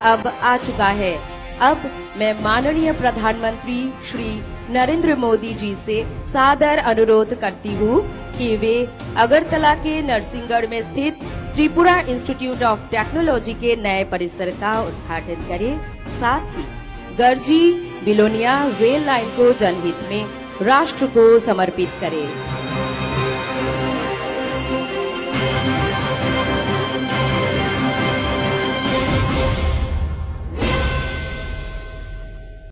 अब आ चुका है। अब मैं माननीय प्रधानमंत्री श्री नरेंद्र मोदी जी से सादर अनुरोध करती हूँ कि वे अगरतला के नरसिंहगढ़ में स्थित त्रिपुरा इंस्टीट्यूट ऑफ़ टेक्नोलॉजी के नए परिसर का उद्घाटन करें। साथ ही गर्जी बिलोनिया रेल लाइन को जनहित में राष्ट्र को समर्पित करें।